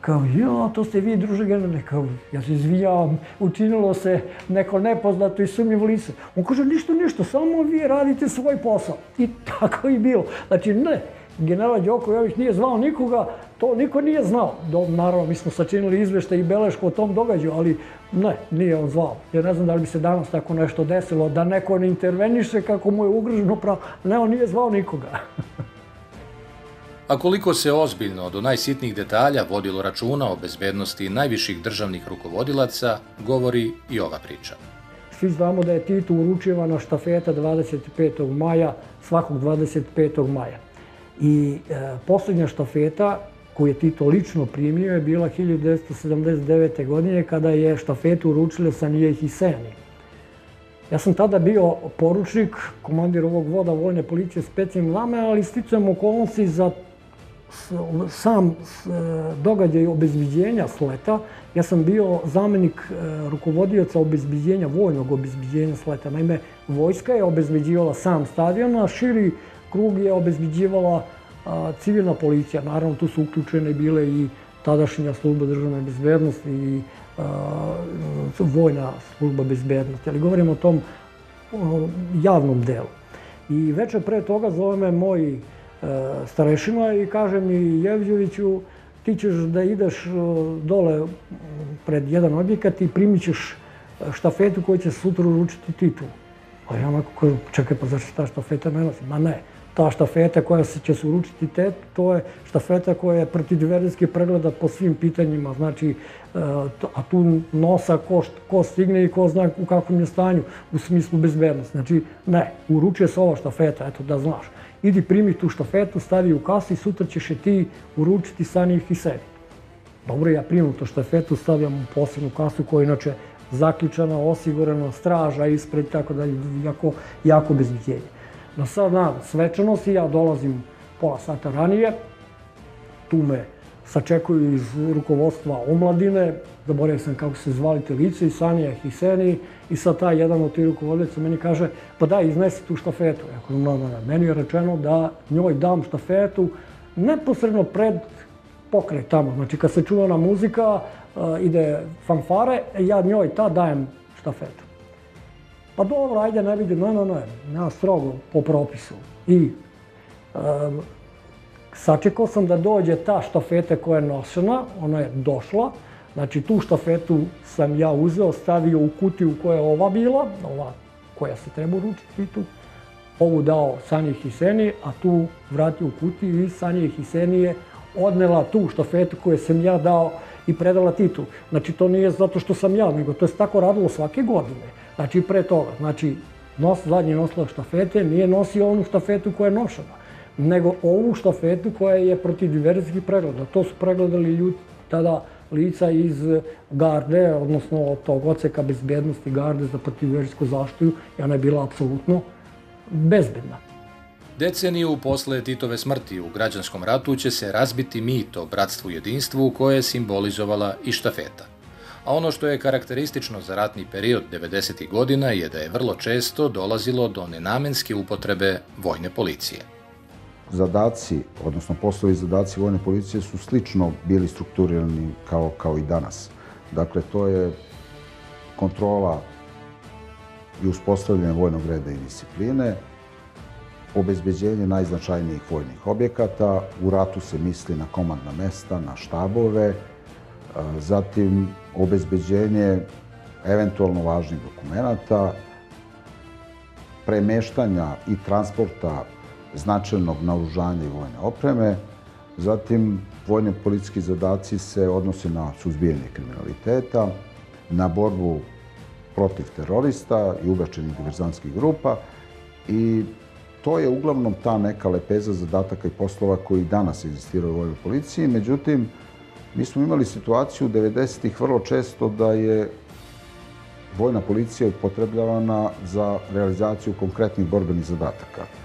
Kao, ja, to ste vi, druže generale. Kao, ja se izvinjavam, učinilo se neko nepoznato i sumnjivo lice. On kaže, ništa, ništa, samo vi radite svoj posao. I tako i bilo. Znači, ne, generala Đoko Jović nije zvao nikoga, to niko nije znao. Do, naravno, mi smo sačinili izvešte i belešku o tom događaju, ali ne, nije on zvao. Ja ne znam da li bi se danas tako nešto desilo, da neko ne interveniše kako mu je ugroženo pravo. Ne, on nije zvao nikoga. [laughs]
A koliko se ozbiljno do najsitnijih detalja vodilo računa o bezbednosti najviših državnih rukovodilaca, govori i ova priča.
Svi znamo da je Tito uručivana štafeta 25. maja, svakog 25. maja. I e, poslednja štafeta koju je Tito lično primio je bila 1979. godine kada je štafetu uručile Sanije Hiseni. Ja sam tada bio poručnik, komandir ovog voda vojne policije specijalne lame, ali sticujem okolnosti za sam događaj obezbiđenja sleta. Ja sam bio zamenik e, rukovodioca obezbiđenja, vojnog obezbiđenja sleta. Naime, vojska je obezbiđivala sam stadion, a širi krug je obezbiđivala civilna policija. Naravno, tu su uključene bile i tadašnja služba državne bezbednosti i vojna služba bezbednosti. Ali govorimo o tom javnom delu. I večer pre toga zove me moj e, starešina i kaže mi Jevđeviću, ti ćeš da ideš e, dole pred jedan objekat i primit ćeš štafetu koju će sutra uručiti Titu. A ja onako, čekaj, pa zašto ta štafeta ne nosi? Ma ne, ta štafeta koja se će se uručiti te, to je štafeta koja je protivdiverdenski pregleda po svim pitanjima, znači, e, a tu nosa ko, ko stigne i ko zna u kakvom je stanju u smislu bezbednosti. Znači, ne, uručuje se ova štafeta, eto da znaš. Idi primi tu štafetu, stavi u kasu i sutra ćeš je ti uručiti sa njih i. Dobro, ja primam to štafetu, stavljam u posebnu kasu koja je inače zaključana, osigurana, straža ispred, tako dalje, jako, jako bezbedjenje. Na sad dan svečanosti ja dolazim pola sata ranije, tu me sačekuju iz rukovodstva omladine, zaboravio sam kako se zvali te lice, i Sanija Hiseni, i sad taj jedan od tih rukovodeca meni kaže, pa daj, iznesi tu štafetu. Ja kažem, no, no, no. Meni je rečeno da njoj dam štafetu neposredno pred pokret tamo. Znači kad se čuvana muzika, ide fanfare, ja njoj ta dajem štafetu. Pa dobro, ajde, ne vidim, ne, ne, ne, ja strogo po propisu. I sačekao sam da dođe ta štafeta koja je nošena, ona je došla, znači tu štafetu sam ja uzeo, stavio u kutiju koja je ova bila, ova koja se treba uručiti tu, ovu dao Sanje Hiseni, a tu vratio u kutiju i Sanje Hiseni je odnela tu štafetu koju sam ja dao i predala titul. Znači, to nije zato što sam ja, nego to je tako radilo svake godine. Znači, pre toga. Znači, nos, zadnji nosila štafete, nije nosio onu štafetu koja je nošena, nego ovu štafetu koja je protiv diverzijskih pregleda. To su pregledali ljudi tada lica iz garde, odnosno od tog oceka bezbednosti garde za protivverijsku zaštitu i ona je bila apsolutno bezbedna.
Deceniju posle Titove smrti u građanskom ratu će se razbiti mit o bratstvu i jedinstvu koje je simbolizovala i štafeta. A ono što je karakteristično za ratni period 90. godina je da je vrlo često dolazilo do nenamenske upotrebe vojne policije.
Zadaci, odnosno poslovi zadaci vojne policije su slično bili strukturirani kao, kao i danas. Dakle, to je kontrola i uspostavljanje vojnog reda i discipline, obezbeđenje najznačajnijih vojnih objekata, u ratu se misli na komandna mesta, na štabove, zatim obezbeđenje eventualno važnih dokumenta, premeštanja i transporta značajnog naoružanja i vojne opreme, zatim vojne policijski zadaci se odnose na suzbijanje kriminaliteta, na borbu protiv terorista i ugačenih diverzantskih grupa i to je uglavnom ta neka lepeza zadataka i poslova koji danas existiraju u ovoj policiji. Međutim, mi smo imali situaciju 90-ih vrlo često da je vojna policija upotrebljavana za realizaciju konkretnih borbenih zadataka.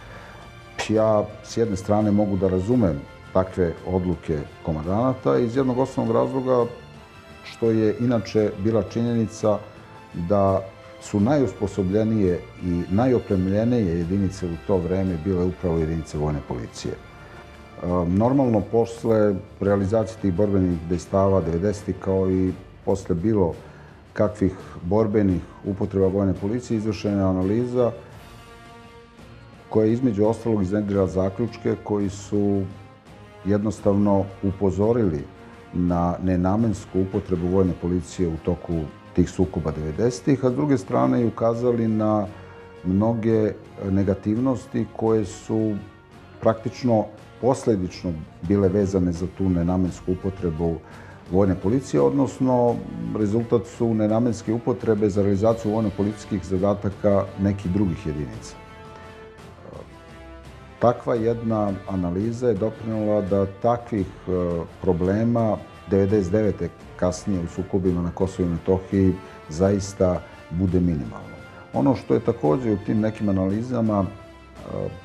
Ja s jedne strane mogu da razumem takve odluke komandanata iz jednog osnovnog razloga što je inače bila činjenica da su najusposobljenije i najopremljenije jedinice u to vreme bile upravo jedinice vojne policije. Ehm, normalno, posle realizacije tih borbenih dejstava 90. kao i posle bilo kakvih borbenih upotreba vojne policije izvršena analiza koja je između ostalog iznedrila zaključke koji su jednostavno upozorili na nenamensku upotrebu vojne policije u toku tih sukoba 90-ih, a s druge strane i ukazali na mnoge negativnosti koje su praktično posledično bile vezane za tu nenamensku upotrebu vojne policije, odnosno rezultat su nenamenske upotrebe za realizaciju vojno-policijskih zadataka nekih drugih jedinica. Takva jedna analiza je doprinula da takvih e, problema 99 kasnije u sukobima na Kosovo i Metohiji zaista bude minimalno. Ono što je takođe u tim nekim analizama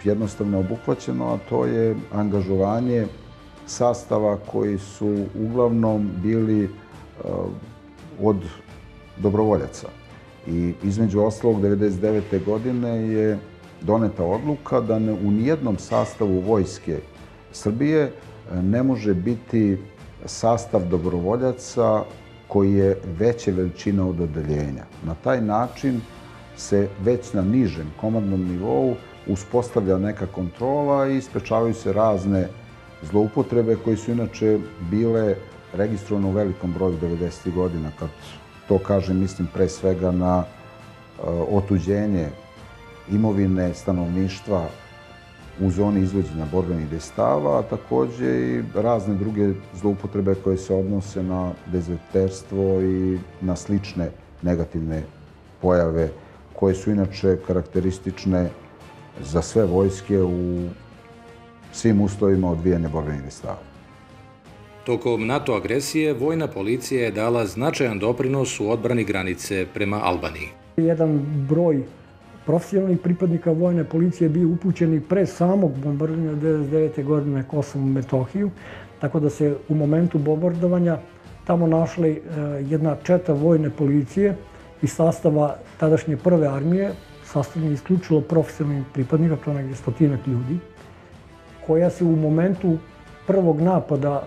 jednostavno obuhvaćeno, a to je angažovanje sastava koji su uglavnom bili od dobrovoljaca. I između ostalog 99. godine je doneta odluka da ne, u nijednom sastavu vojske Srbije ne može biti sastav dobrovoljaca koji je veće veličina od odeljenja. Na taj način se već na nižem komandnom nivou uspostavlja neka kontrola i sprečavaju se razne zloupotrebe koje su inače bile registrovane u velikom broju 90. godina. Kad to kažem, mislim pre svega na uh, otuđenje imovine stanovništva u zoni izvođenja borbenih destava, a takođe i razne druge zloupotrebe koje se odnose na dezerterstvo i na slične negativne pojave koje su inače karakteristične za sve vojske u svim uslovima odvijanja borbenih destava.
Tokom NATO agresije, vojna policija je dala značajan doprinos u odbrani granice prema Albaniji.
Jedan broj profesionalnih pripadnika vojne policije bio upućeni pre samog bombardovanja 1999. godine Kosovo i Metohiju, tako da se u momentu bombardovanja tamo našli e, jedna četa vojne policije iz sastava tadašnje prve armije, sastavljena isključilo profesionalnih pripadnika, to je negdje stotinak ljudi, koja se u momentu prvog napada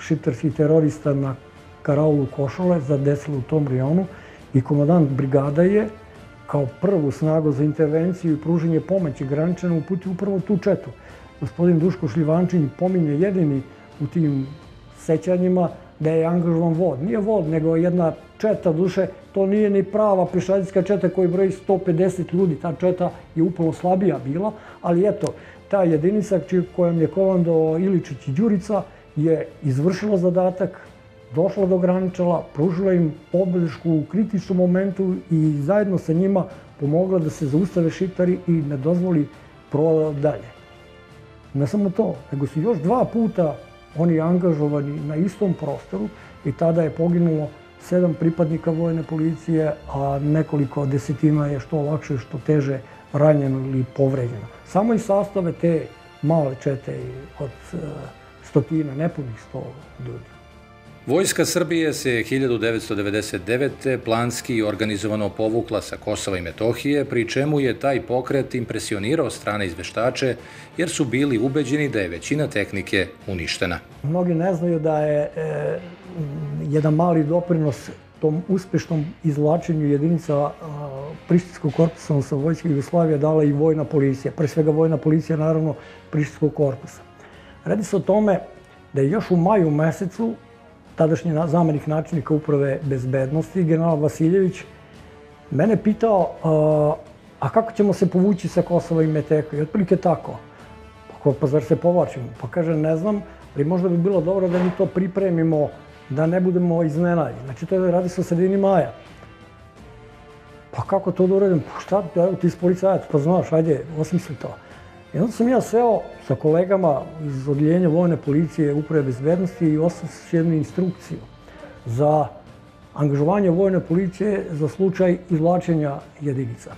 šiptarskih terorista na karaulu Košole zadesilo u tom rijonu i komadant brigada je kao prvu snagu za intervenciju i pruženje pomoći graničana uputio upravo tu četu. Gospodin Duško Šljivančin pominje jedini u tim sećanjima da je angažovan vod. Nije vod, nego jedna četa, duše, to nije ni prava pešadijska četa koji broji 150 ljudi. Ta četa je upalo slabija bila, ali eto, ta jedinica kojom je komando Iličić i Đurica je izvršila zadatak, došla do graničala, pružila im podršku u kritičnom momentu i zajedno sa njima pomogla da se zaustave šiptari i ne dozvoli proda dalje. Ne samo to, nego su još dva puta oni angažovani na istom prostoru i tada je poginulo sedam pripadnika vojne policije, a nekoliko desetina je što lakše, što teže ranjeno ili povređeno. Samo iz sastave te male čete od e, stotina, nepunih sto ljudi.
Vojska Srbije se 1999. planski i organizovano povukla sa Kosova i Metohije, pri čemu je taj pokret impresionirao strane izveštače, jer su bili ubeđeni da je većina tehnike uništena.
Mnogi ne znaju da je e, jedan mali doprinos tom uspešnom izvlačenju jedinica Prištinskog korpusa sa Vojske Jugoslavije dala i vojna policija, pre svega vojna policija, naravno, Prištinskog korpusa. Radi se o tome da je još u maju mesecu tadašnji zamenik načelnika uprave bezbednosti, general Vasiljević, mene pitao a kako ćemo se povući sa Kosova i Meteka? I otprilike tako. Pa, pa zar se povlačimo? Pa kaže, ne znam, ali možda bi bilo dobro da mi to pripremimo, da ne budemo iznenadi. Znači, to je radi se o sredini maja. Pa kako to da uradim? Pa šta, ti si policajac, pa znaš, ajde, osmisli to. I onda sam ja seo sa kolegama iz odljenja vojne policije uprave bezbednosti i osam jednu instrukciju za angažovanje vojne policije za slučaj izvlačenja jedinica.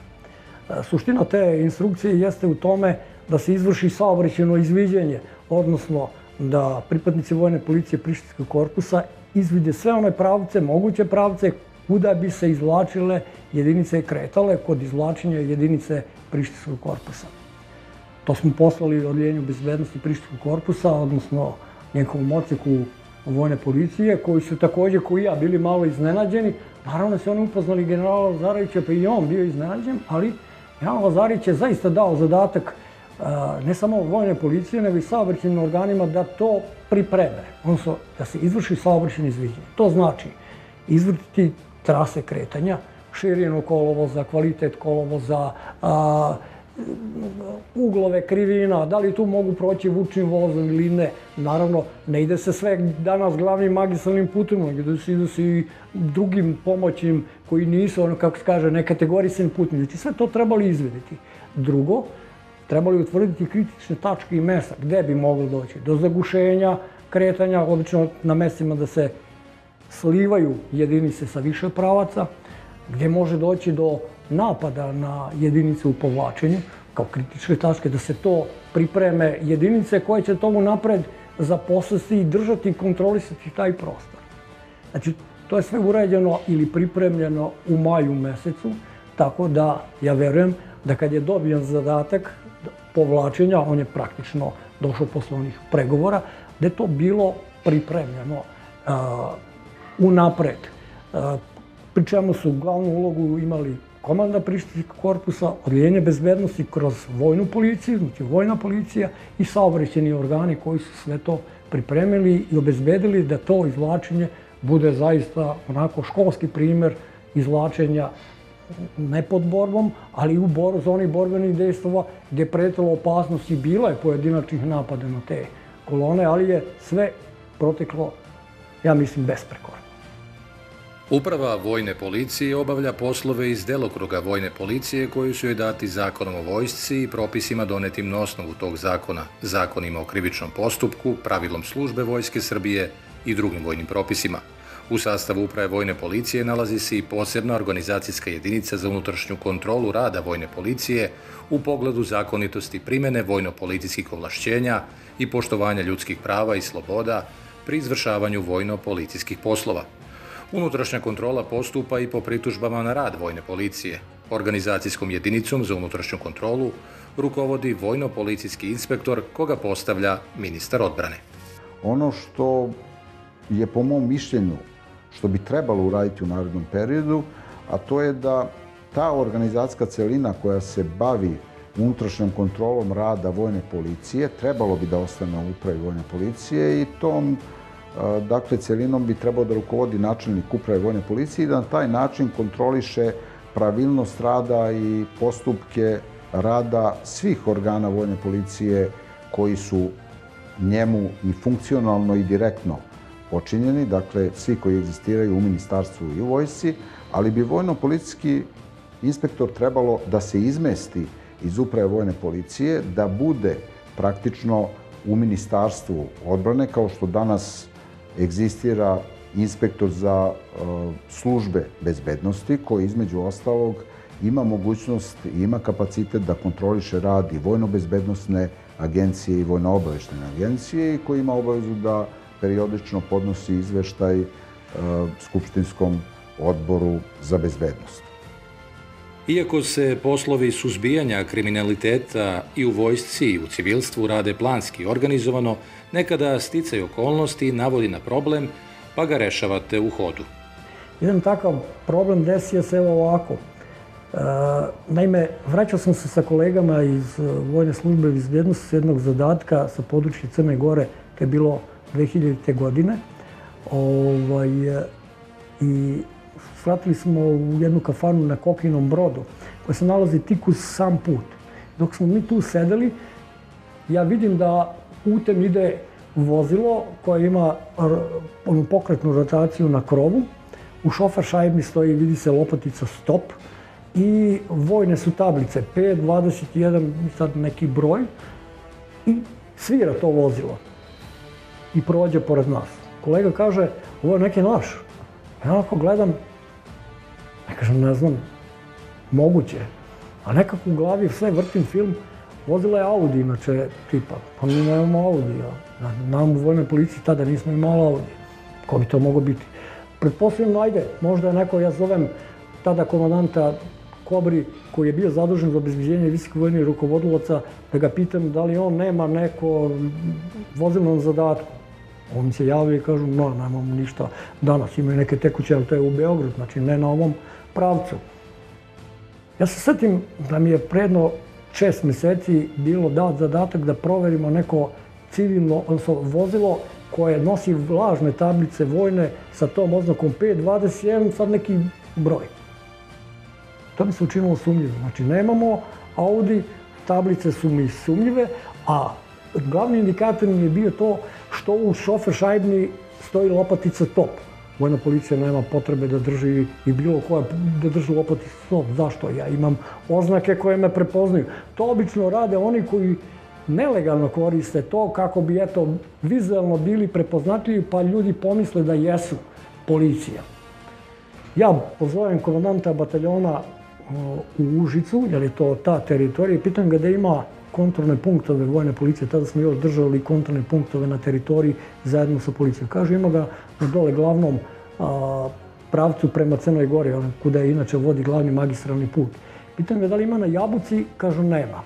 E, suština te instrukcije jeste u tome da se izvrši saobraćeno izviđenje, odnosno da pripadnici vojne policije Prištinskog korpusa izvide sve one pravce, moguće pravce, kuda bi se izvlačile jedinice kretale kod izvlačenja jedinice Prištinskog korpusa. To smo poslali odljenju bezbednosti Prištinskog korpusa, odnosno njegovom oceku vojne policije, koji su takođe, koji ja, bili malo iznenađeni. Naravno se oni upoznali generala Lazarića, pa i on bio iznenađen, ali Jan Lazarić je zaista dao zadatak ne samo vojne policije, nego i saobraćenim organima da to pripreme, odnosno da se izvrši saobraćeni izviđenje. To znači izvrtiti trase kretanja, širinu kolovoza, kvalitet kolovoza, a, uglove krivina, da li tu mogu proći vučnim vozom ili ne. Naravno, ne ide se sve danas glavnim magistralnim nego da se ide se i drugim pomoćnim koji nisu, ono kako se kaže, nekategorisan putnim. Znači, sve to trebali izvedeti. Drugo, trebali utvrditi kritične tačke i mesta gde bi moglo doći do zagušenja, kretanja, obično na mestima da se slivaju jedinice sa više pravaca, gde može doći do napada na jedinice u povlačenju, kao kritičke tačke, da se to pripreme jedinice koje će tomu napred zaposliti i držati i kontrolisati taj prostor. Znači, to je sve urađeno ili pripremljeno u maju mesecu, tako da ja verujem da kad je dobijan zadatak povlačenja, on je praktično došao posle onih pregovora, da je to bilo pripremljeno uh, unapred. Uh, pri čemu su glavnu ulogu imali komanda Prištinskog korpusa, odljenje bezbednosti kroz vojnu policiju, znači vojna policija i saobraćeni organi koji su sve to pripremili i obezbedili da to izvlačenje bude zaista onako školski primer izvlačenja ne pod borbom, ali u bor, zoni borbenih dejstava gde je pretalo opasnost i bila je pojedinačnih napada na te kolone, ali je sve proteklo, ja mislim, besprekorno.
Uprava vojne policije obavlja poslove iz delokruga vojne policije koji su joj dati zakonom o vojsci i propisima donetim na osnovu tog zakona, zakonima o krivičnom postupku, pravilom službe Vojske Srbije i drugim vojnim propisima. U sastavu uprave vojne policije nalazi se i posebna organizacijska jedinica za unutrašnju kontrolu rada vojne policije u pogledu zakonitosti primene vojno-policijskih ovlašćenja i poštovanja ljudskih prava i sloboda pri izvršavanju vojno-policijskih poslova – Unutrašnja kontrola postupa i po pritužbama na rad vojne policije. Organizacijskom jedinicom za unutrašnju kontrolu rukovodi vojno-policijski inspektor koga postavlja ministar odbrane.
Ono što je po mom mišljenju što bi trebalo uraditi u narednom periodu, a to je da ta organizacijska celina koja se bavi unutrašnjom kontrolom rada vojne policije, trebalo bi da ostane u upravi vojne policije i tom dakle, celinom bi trebao da rukovodi načelnik uprave vojne policije i da na taj način kontroliše pravilnost rada i postupke rada svih organa vojne policije koji su njemu i funkcionalno i direktno počinjeni, dakle svi koji egzistiraju u ministarstvu i u vojsci, ali bi vojno-policijski inspektor trebalo da se izmesti iz uprave vojne policije, da bude praktično u ministarstvu odbrane, kao što danas egzistira inspektor za uh, službe bezbednosti, koji između ostalog ima mogućnost i ima kapacitet da kontroliše rad i vojno-bezbednostne agencije i vojno-obaveštene agencije i koji ima obavezu da periodično podnosi izveštaj uh, Skupštinskom odboru za bezbednost.
Iako se poslovi suzbijanja kriminaliteta i u vojsci i u civilstvu rade planski organizovano, nekada sticaj okolnosti navodi na problem, pa ga rešavate u hodu.
Jedan takav problem desio se evo ovako. E, naime, vraćao sam se sa kolegama iz Vojne službe bezbjednosti s jednog zadatka sa područja Crne Gore, kad je bilo 2000. godine. Ovaj, I svratili smo u jednu kafanu na Kokinom brodu, koja se nalazi tik uz sam put. Dok smo mi tu sedeli, ja vidim da putem ide vozilo koje ima pokretnu rotaciju na krovu. U šofer šajbi stoji, vidi se lopatica stop i vojne su tablice 5, 21, sad neki broj i svira to vozilo i prođe pored nas. Kolega kaže, ovo je neki naš. Ja onako gledam, Ja kažem, ne znam, moguće. A nekako u glavi sve vrtim film, vozila je Audi, inače, tipa, pa mi nemamo Audi, a nam u vojnoj policiji tada nismo imali Audi. Ko bi to mogo biti? Pretpostavljam, ajde, možda je neko, ja zovem tada komandanta Kobri, koji je bio zadužen za obezbeđenje visokih vojnih rukovodilaca, da ga pitam da li on nema neko vozilnom zadatku. On se javio i kažu, no, nemamo ništa danas, imaju neke tekuće, ali to je u Beogradu, znači ne na ovom pravcu. Ja se setim da mi je predno šest meseci bilo dat zadatak da proverimo neko civilno, odnosno vozilo koje nosi vlažne tablice vojne sa tom oznakom 521, sad neki broj. To mi se učinilo sumljivo. Znači, nemamo Audi, tablice su mi sumljive, a glavni indikator mi je bio to što u šofer šajbni stoji lopatica top. Vojna policija nema potrebe da drži i bilo koja da drži lopaticu top. Zašto? Ja imam oznake koje me prepoznaju. To obično rade oni koji nelegalno koriste to kako bi eto vizualno bili prepoznatljivi pa ljudi pomisle da jesu policija. Ja pozovem komandanta bataljona u Užicu, jer je to ta teritorija, i pitam ga da ima kontrolne punktove vojne policije, tada smo još držali kontrolne punktove na teritoriji zajedno sa policijom. Kaže, ima ga na dole glavnom pravcu prema Crnoj Gori, kuda je inače vodi glavni magistralni put. Pitam ga da li ima na Jabuci, kažu nema.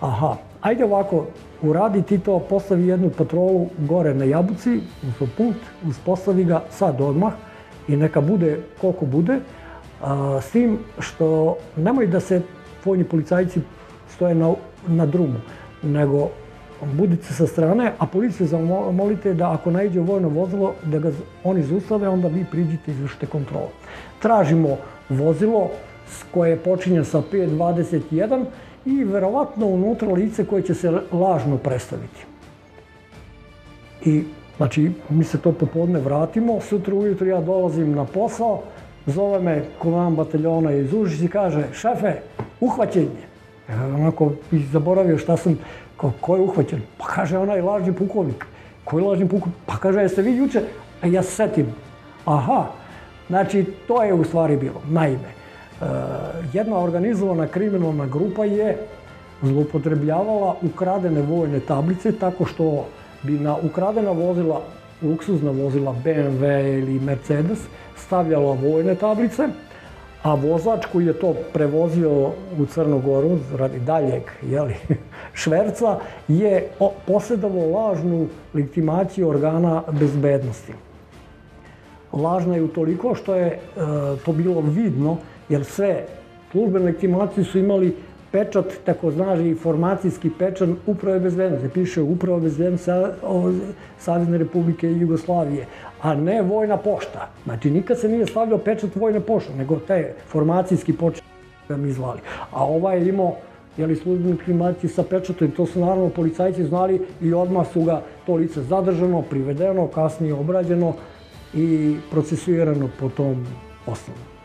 Aha, ajde ovako, uradi ti to, postavi jednu patrolu gore na Jabuci, u punkt, uspostavi ga sad odmah i neka bude koliko bude, a, s tim što nemoj da se vojni policajci stoje na na drumu, nego budite sa strane, a policiju zamolite da ako najde vojno vozilo, da ga oni zustave, onda vi priđite i izvršite kontrolu. Tražimo vozilo koje je počinje sa 521 i verovatno unutra lice koje će se lažno predstaviti. I, znači, mi se to popodne vratimo, sutra ujutro ja dolazim na posao, zove me komandant bataljona iz Užić i kaže, šefe, uhvaćenje. Ja onako i zaboravio šta sam, ko, ko je uhvaćen? Pa kaže onaj lažni pukovnik. Koji lažni pukovnik? Pa kaže, jeste vi juče? A ja se setim. Aha, znači to je u stvari bilo. Naime, e, jedna organizovana kriminalna grupa je zloupotrebljavala ukradene vojne tablice tako što bi na ukradena vozila, luksuzna vozila BMW ili Mercedes stavljala vojne tablice, a vozač koji je to prevozio u Crnu Goru radi daljeg jeli, [laughs] šverca je posjedavo lažnu legitimaciju organa bezbednosti. Lažna je utoliko što je e, to bilo vidno, jer sve službene legitimacije su imali pečat, tako znaži informacijski pečat uprave bezbednosti. Piše uprava bezbednosti Savjezne republike Jugoslavije, a ne vojna pošta. Znači, nikad se nije stavljao pečat vojne pošte, nego taj formacijski počet da mi zvali. A ovaj je imao jeli, službenu klimaciju sa pečatom, to su naravno policajci znali i odmah su ga to lice zadržano, privedeno, kasnije obrađeno i procesuirano po tom osnovu.